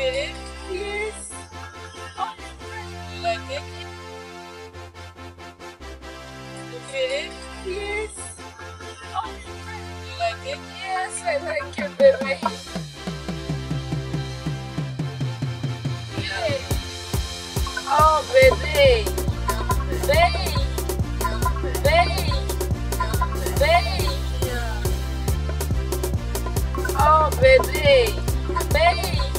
it? Yes. You like it? It? Yes. You like it? Yes, I like it, baby. Oh, baby. Baby. Baby. Baby. Oh. Baby. Baby.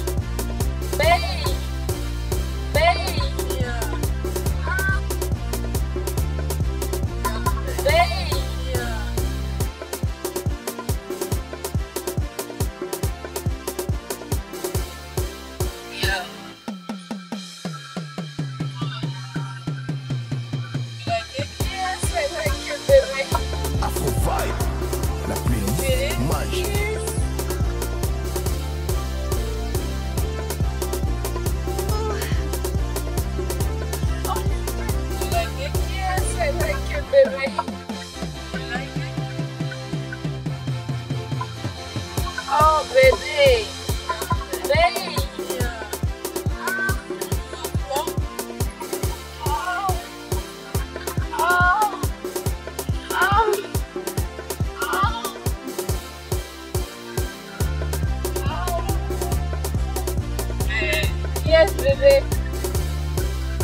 Baby.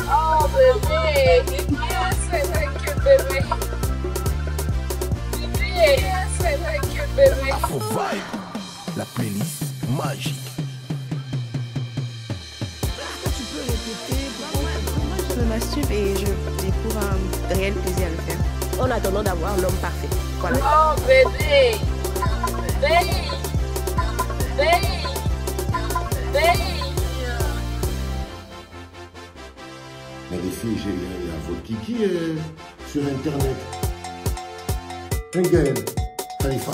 Oh, baby. Yes, I like you, baby. Baby, yes, I like you, baby. Afro Vibe, la playlist magique. Je me masturbe et je découvre un réel plaisir à le faire. En attendant d'avoir l'homme parfait. Voilà. Oh, baby. Mais les filles, il y a votre kiki euh, sur Internet. Engel, Khalifa.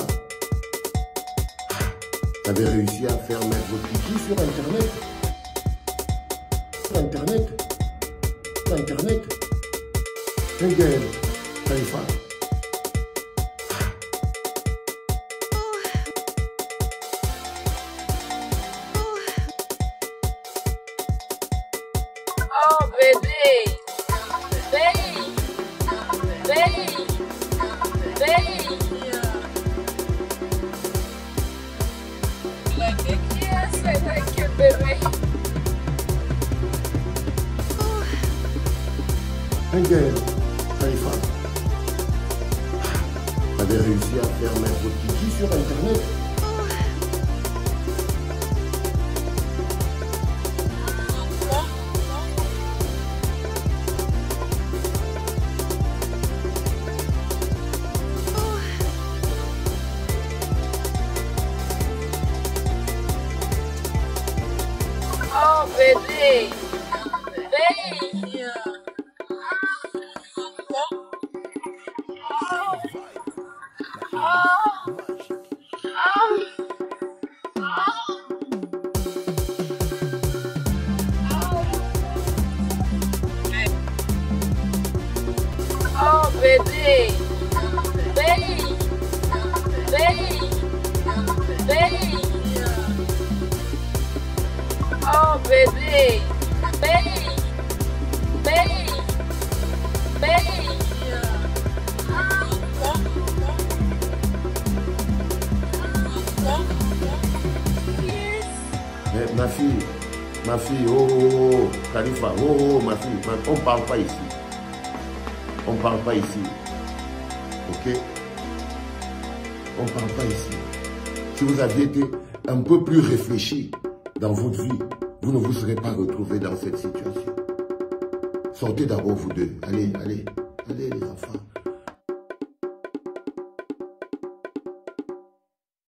T'avais réussi à faire mettre votre kiki sur Internet Sur Internet Sur Internet Engel, Khalifa. Baby. Baby. Baby. Baby. Like réussi à faire votre kiki sur Internet? Oh, baby. Baby. Oh, baby. Baby. Baby. Baby. Oh. Baby. Baby. Baby. Mais ma fille, ma fille, oh, oh, oh, Khalifa, oh, oh, ma fille, on ne parle pas ici. On ne parle pas ici. Ok? On ne parle pas ici. Si vous aviez été un peu plus réfléchi dans votre vie, vous ne vous serez pas retrouvé dans cette situation. Sortez d'abord vous deux. Allez, allez, allez les enfants.